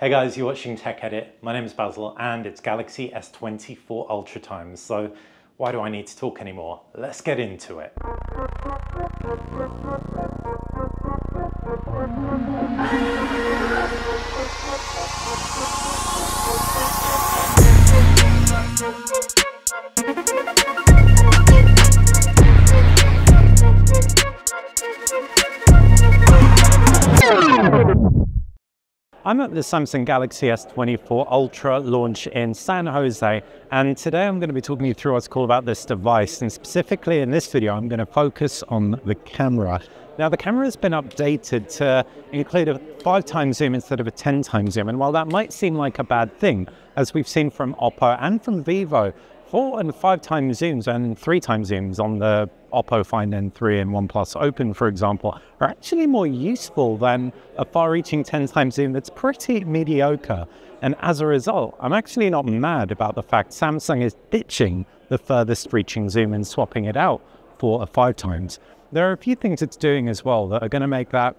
Hey guys, you're watching Tech Edit. My name is Basil and it's Galaxy S24 Ultra time. So why do I need to talk anymore? Let's get into it. I'm at the Samsung Galaxy S24 Ultra launch in San Jose, and today I'm going to be talking you through what's cool about this device. And specifically in this video, I'm going to focus on the camera. Now, the camera has been updated to include a five times zoom instead of a 10 times zoom. And while that might seem like a bad thing, as we've seen from Oppo and from Vivo, four and five times zooms and three times zooms on the Oppo Find N3 and OnePlus Open, for example, are actually more useful than a far-reaching 10 times zoom that's pretty mediocre. And as a result, I'm actually not mad about the fact Samsung is ditching the furthest reaching zoom and swapping it out for a five times. There are a few things it's doing as well that are going to make that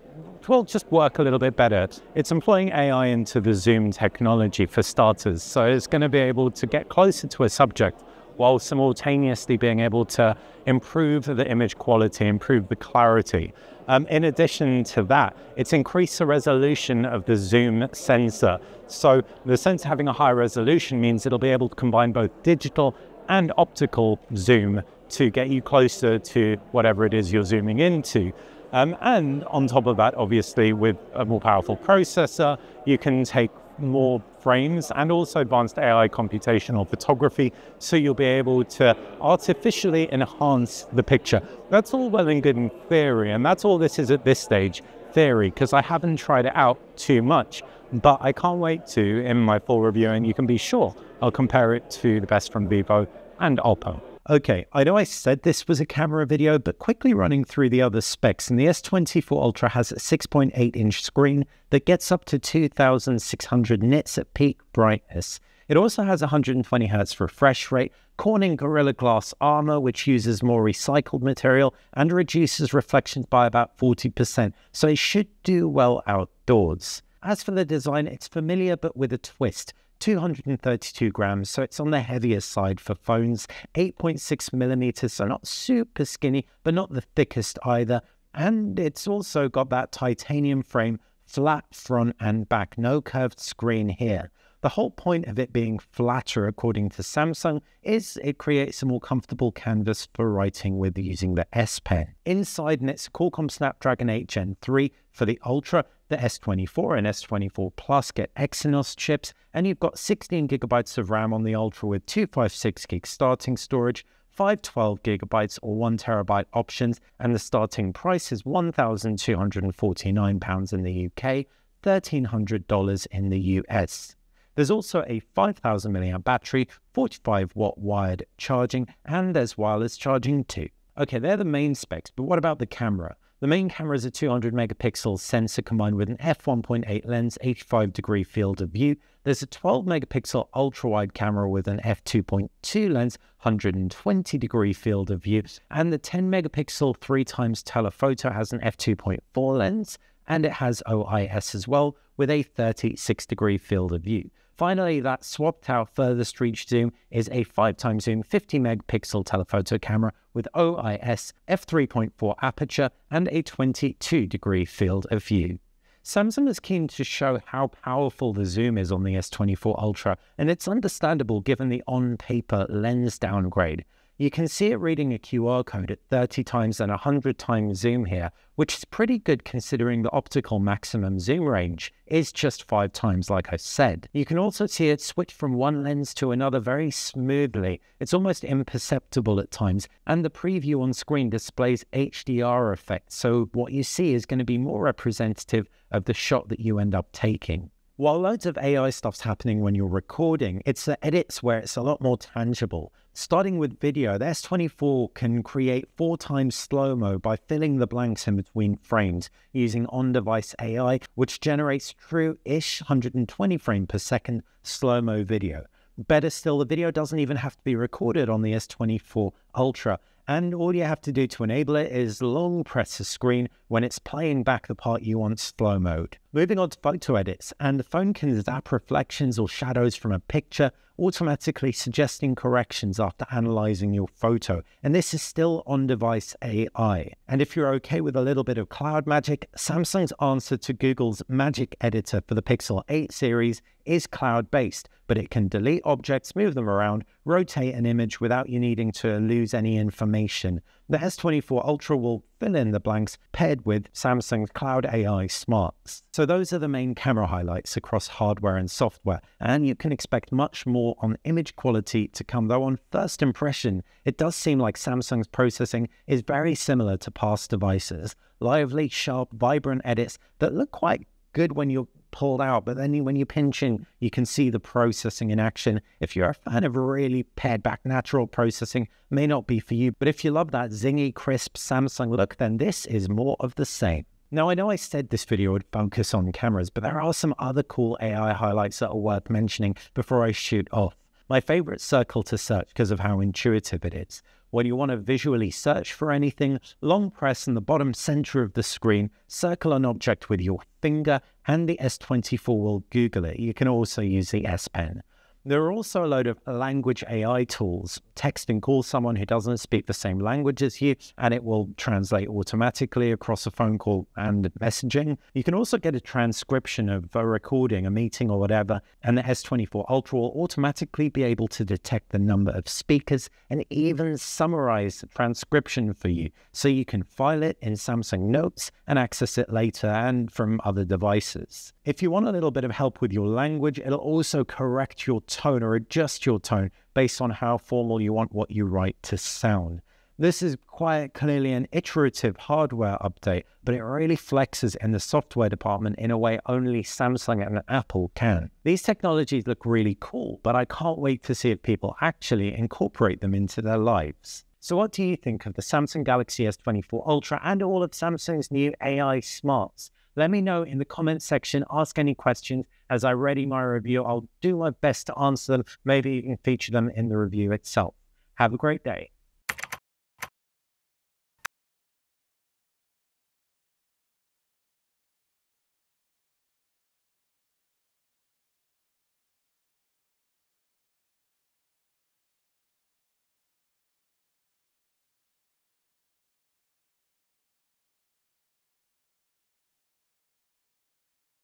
will just work a little bit better. It's employing AI into the Zoom technology for starters. So it's going to be able to get closer to a subject while simultaneously being able to improve the image quality, improve the clarity. Um, in addition to that, it's increased the resolution of the zoom sensor. So the sensor having a high resolution means it'll be able to combine both digital and optical zoom to get you closer to whatever it is you're zooming into. Um, and on top of that, obviously, with a more powerful processor, you can take more frames and also advanced AI computational photography. So you'll be able to artificially enhance the picture. That's all well and good in theory. And that's all this is at this stage theory, because I haven't tried it out too much. But I can't wait to in my full review. And you can be sure I'll compare it to the best from Vivo and Oppo. Okay, I know I said this was a camera video, but quickly running through the other specs, and the S24 Ultra has a 6.8 inch screen that gets up to 2600 nits at peak brightness. It also has 120 Hz refresh rate, Corning Gorilla Glass armor, which uses more recycled material and reduces reflections by about 40%, so it should do well outdoors. As for the design, it's familiar but with a twist. 232 grams, so it's on the heavier side for phones. 8.6 millimeters, so not super skinny, but not the thickest either. And it's also got that titanium frame, flat front and back, no curved screen here. The whole point of it being flatter, according to Samsung, is it creates a more comfortable canvas for writing with using the S Pen. Inside, it's Qualcomm Snapdragon 8 Gen 3 for the Ultra. The S24 and S24 Plus get Exynos chips, and you've got 16 gigabytes of RAM on the Ultra with 256 gig starting storage, 512 gigabytes or 1 terabyte options, and the starting price is £1,249 in the UK, $1,300 in the US. There's also a 5000 mAh battery, 45 watt wired charging, and there's wireless charging too. Okay, they're the main specs, but what about the camera? The main camera is a 200 megapixel sensor combined with an f1.8 lens, 85 degree field of view. There's a 12 megapixel ultra wide camera with an f2.2 lens, 120 degree field of view, and the 10 megapixel 3 times telephoto has an f2.4 lens, and it has OIS as well with a 36 degree field of view. Finally, that swapped out furthest reach zoom is a 5 times zoom 50 megapixel telephoto camera with OIS, f3.4 aperture, and a 22 degree field of view. Samsung is keen to show how powerful the zoom is on the S24 Ultra, and it's understandable given the on paper lens downgrade. You can see it reading a QR code at 30 times and 100 times zoom here, which is pretty good considering the optical maximum zoom range is just 5 times like I said. You can also see it switch from one lens to another very smoothly. It's almost imperceptible at times, and the preview on screen displays HDR effects, so what you see is going to be more representative of the shot that you end up taking. While loads of AI stuff's happening when you're recording, it's the edits where it's a lot more tangible. Starting with video, the S24 can create four times slow-mo by filling the blanks in between frames using on-device AI, which generates true-ish 120 frame per second slow-mo video. Better still, the video doesn't even have to be recorded on the S24 Ultra, and all you have to do to enable it is long press the screen when it's playing back the part you want slow mode. Moving on to photo edits, and the phone can zap reflections or shadows from a picture, automatically suggesting corrections after analyzing your photo. And this is still on device AI. And if you're okay with a little bit of cloud magic, Samsung's answer to Google's Magic Editor for the Pixel 8 series is cloud based, but it can delete objects, move them around, rotate an image without you needing to lose any information. The S24 Ultra will fill in the blanks paired with Samsung's Cloud AI Smarts. So those are the main camera highlights across hardware and software, and you can expect much more on image quality to come, though on first impression, it does seem like Samsung's processing is very similar to past devices. Lively, sharp, vibrant edits that look quite good when you're pulled out, but then when you pinch in, you can see the processing in action. If you're a fan of really pared back natural processing, may not be for you, but if you love that zingy, crisp Samsung look, then this is more of the same. Now, I know I said this video would focus on cameras, but there are some other cool AI highlights that are worth mentioning before I shoot off. My favorite circle to search because of how intuitive it is. When you want to visually search for anything, long press in the bottom center of the screen, circle an object with your finger, and the S24 will Google it. You can also use the S Pen. There are also a load of language AI tools. Text and call someone who doesn't speak the same language as you, and it will translate automatically across a phone call and messaging. You can also get a transcription of a recording, a meeting, or whatever, and the S24 Ultra will automatically be able to detect the number of speakers and even summarize the transcription for you so you can file it in Samsung Notes and access it later and from other devices. If you want a little bit of help with your language, it'll also correct your tone or adjust your tone based on how formal you want what you write to sound. This is quite clearly an iterative hardware update, but it really flexes in the software department in a way only Samsung and Apple can. These technologies look really cool, but I can't wait to see if people actually incorporate them into their lives. So, what do you think of the Samsung Galaxy S24 Ultra and all of Samsung's new AI smarts? Let me know in the comment section. Ask any questions. As I ready my review, I'll do my best to answer them. Maybe even feature them in the review itself. Have a great day.